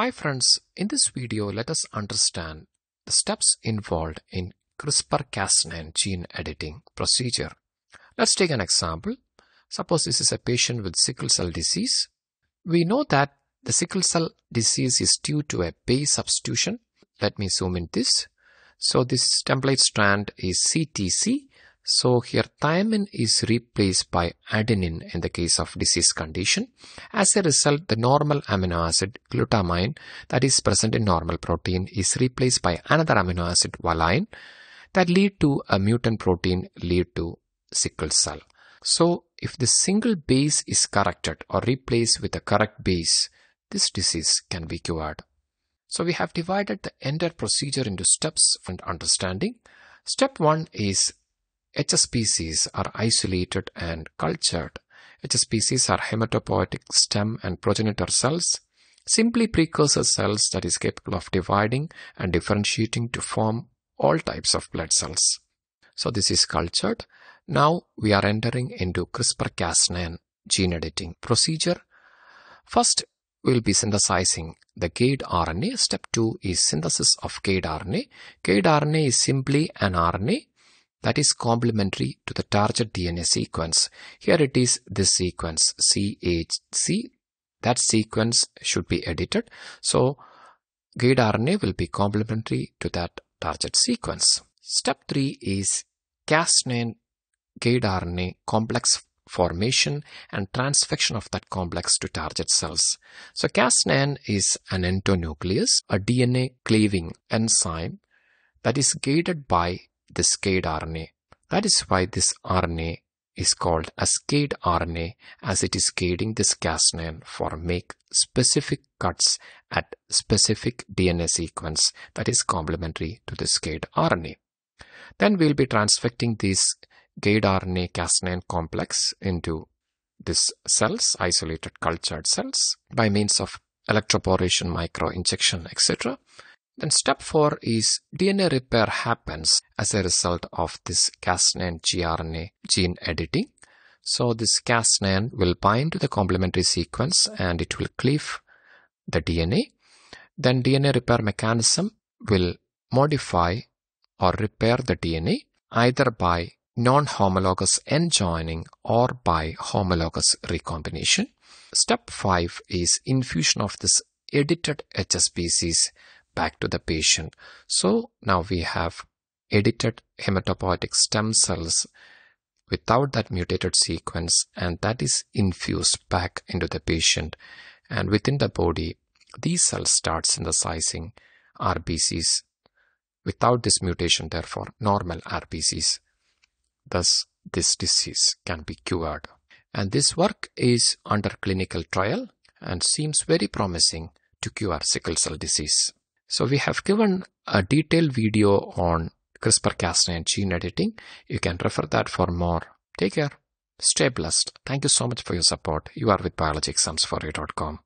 Hi friends, in this video let us understand the steps involved in CRISPR-Cas9 gene editing procedure. Let's take an example. Suppose this is a patient with sickle cell disease. We know that the sickle cell disease is due to a base substitution. Let me zoom in this. So this template strand is CTC so here thymine is replaced by adenine in the case of disease condition. As a result, the normal amino acid glutamine that is present in normal protein is replaced by another amino acid valine that lead to a mutant protein lead to sickle cell. So if the single base is corrected or replaced with the correct base, this disease can be cured. So we have divided the entire procedure into steps for understanding. Step 1 is HSPCs are isolated and cultured. HSPCs are hematopoietic stem and progenitor cells, simply precursor cells that is capable of dividing and differentiating to form all types of blood cells. So this is cultured. Now we are entering into CRISPR-Cas9 gene editing procedure. First, we'll be synthesizing the guide RNA. Step 2 is synthesis of guide RNA. Guide RNA is simply an RNA that is complementary to the target DNA sequence. Here it is this sequence CHC. That sequence should be edited. So guide RNA will be complementary to that target sequence. Step 3 is Cas9 guide RNA complex formation and transfection of that complex to target cells. So Cas9 is an endonuclease, a DNA cleaving enzyme that is guided by this guide RNA. That is why this RNA is called as guide RNA as it is guiding this Cas9 for make specific cuts at specific DNA sequence that is complementary to this guide RNA. Then we'll be transfecting this guide RNA Cas9 complex into this cells, isolated cultured cells by means of electroporation, microinjection, etc. Then step 4 is DNA repair happens as a result of this Cas9 gRNA gene editing. So this Cas9 will bind to the complementary sequence and it will cleave the DNA. Then DNA repair mechanism will modify or repair the DNA either by non-homologous end joining or by homologous recombination. Step 5 is infusion of this edited HSPCs back to the patient. So now we have edited hematopoietic stem cells without that mutated sequence and that is infused back into the patient and within the body these cells start synthesizing RBCs without this mutation therefore normal RBCs thus this disease can be cured and this work is under clinical trial and seems very promising to cure sickle cell disease. So we have given a detailed video on CRISPR-Cas9 gene editing. You can refer that for more. Take care. Stay blessed. Thank you so much for your support. You are with biologyexams4u.com.